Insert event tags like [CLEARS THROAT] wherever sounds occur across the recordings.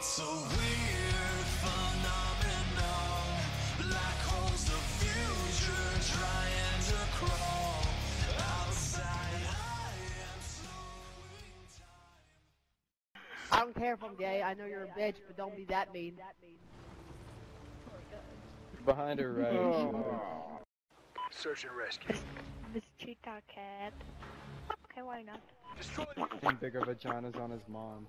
I am slowing time. I don't care if I'm gay. I know you're a bitch, but don't be that mean. Behind her right. Oh. Search and rescue. This cheetah cat. Okay, why not? Destroy bigger vaginas on his mom.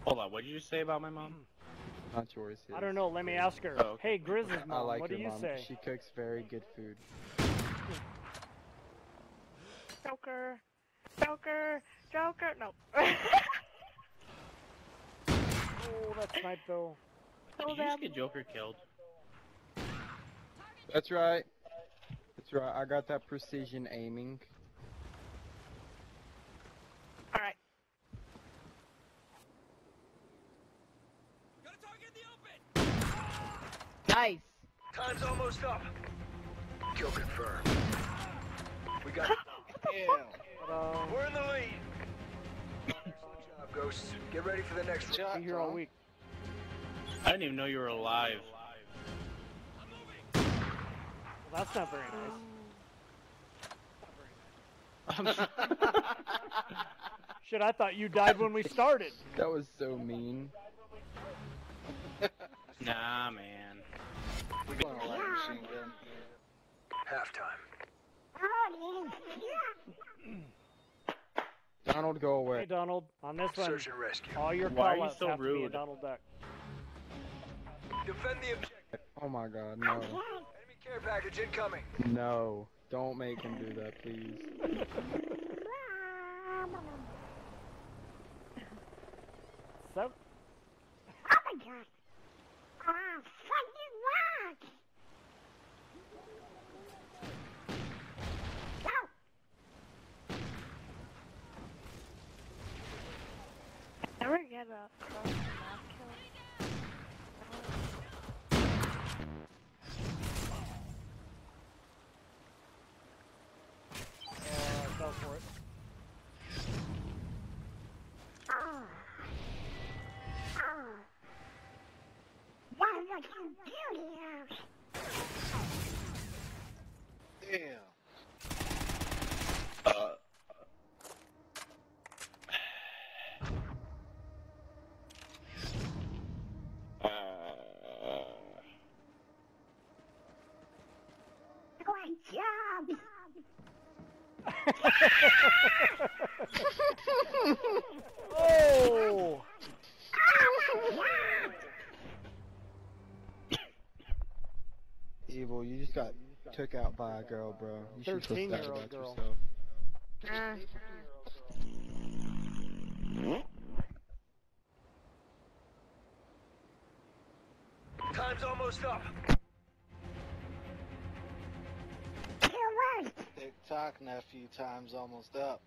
Acquired. Hold on, what did you say about my mom? [CLEARS THROAT] Not yours. His. I don't know. Let me ask her. Oh, okay. Hey, Grizzly's I mom, like what do you mom. say? She cooks very good food. [LAUGHS] Joker. Joker. Joker. No. [LAUGHS] Oh, that's right though. So Did you just get Joker killed? That's right. That's right. I got that precision aiming. Time's almost up. Kill confirmed. We got. But, uh, We're in the lead. Excellent job, Ghosts. Get ready for the next round. be here all week. I didn't even know you were alive. Well, that's not very nice. [LAUGHS] [LAUGHS] Shit, I thought you died when we started. That was so mean. nah, man. Halftime. Donald, go Hey, away. Donald, on this one, Search and rescue. all your Why are you call-outs so have to be a? Donald Duck. Defend the objective. Oh my god, no. Enemy care package incoming. No. Don't make him do that, please. So, Never get a cross and kill. go for it. Uh, Oh! Evil, you just got took out by a girl, bro. You should feel bad 13-year-old about girl. yourself. Time's almost up. Tick tock, nephew, time's almost up.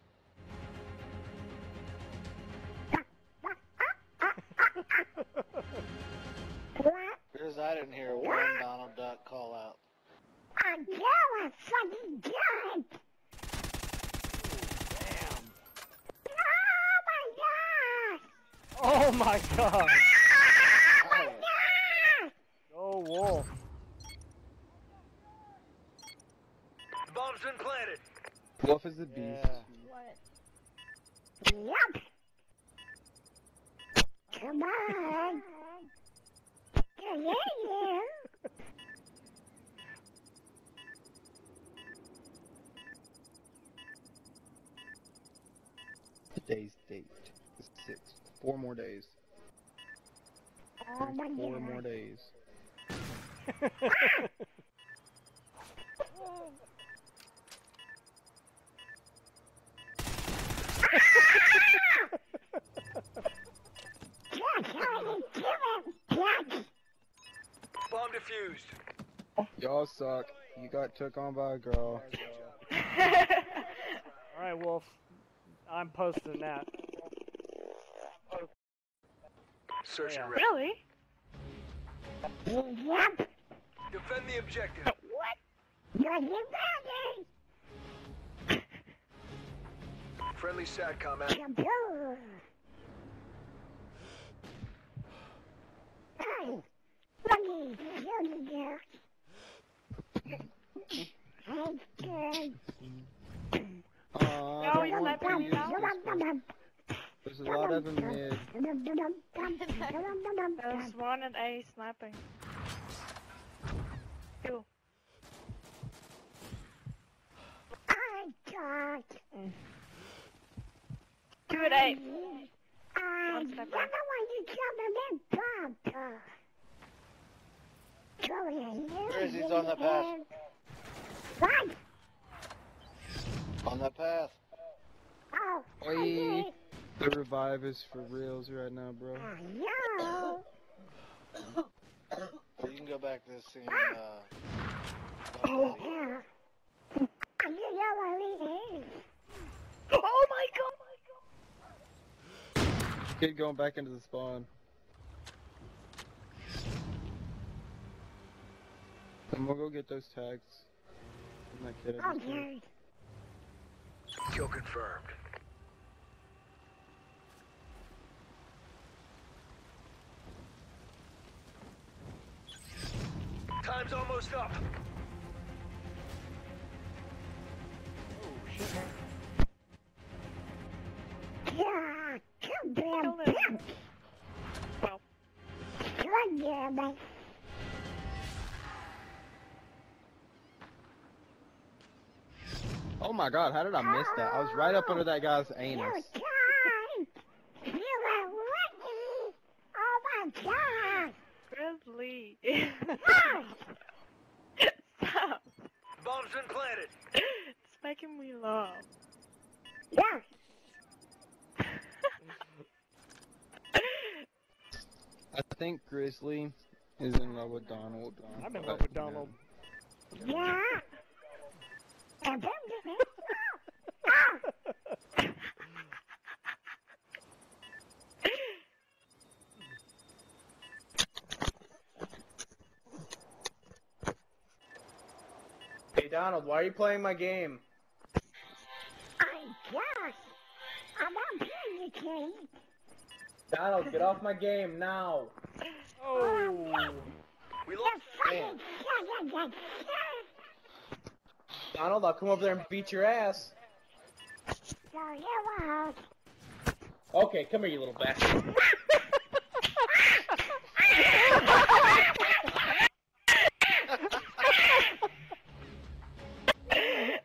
Because I didn't hear one Donald Duck call out. I know a funny duck. Damn. Oh my oh, god! Oh, Oh, wolf. Bomb's been planted. Wolf is a beast. Yeah. Today's date is six. Four more days. Four more days. [LAUGHS] [LAUGHS] Y'all suck. You got took on by a girl. [LAUGHS] Alright, Wolf. I'm posting that. Search Yeah. and rescue. Really? Defend the objective. What? You're Friendly SATCOM out. There's a lot of them mid. There's one and A sniping. Two. I got. Two and A. One sniping. Grizzly's on that path. On that path. Oi. The revive is for reals right now, bro. You can go back to the scene. Uh, Oh my god! Kid going back into the spawn. I'm gonna go get those tags. from that kid I just killed. Kill confirmed. Time's almost up. Well, Oh my god, how did I miss that? I was right up under that guy's anus. Grizzly. Stop. [LAUGHS] Bomb's been planted. It's making me laugh. [LAUGHS] I think Grizzly is in love with Donald. I'm in love with you know, Donald. [LAUGHS] Donald, why are you playing my game? I guess. I'm not playing your game. Donald, get off my game now. Oh. We lost. Donald, I'll come over there and beat your ass. Okay, come here, you little bastard. [LAUGHS]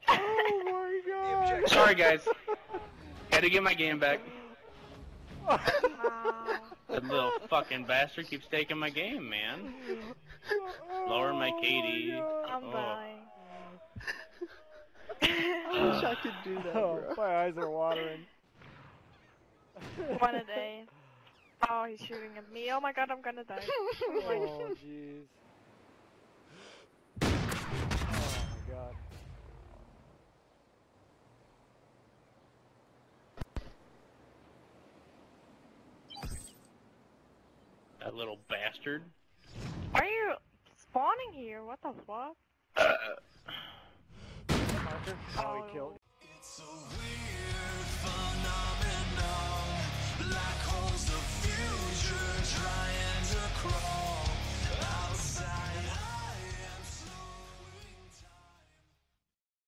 Oh my god. Sorry, guys. Had to get my game back. Wow. [LAUGHS] That little fucking bastard keeps taking my game, man. Lower my KD. I'm Oh. dying. Oh. [LAUGHS] I wish I could do that, Oh, bro. my eyes are watering. One a day. Oh, he's shooting at me. Oh my god, I'm gonna die. [LAUGHS] Oh jeez. That little bastard. Are you spawning here? What the fuck? Marker? Oh, he killed. It's a weird phenomenon. Black holes of future trying to crawl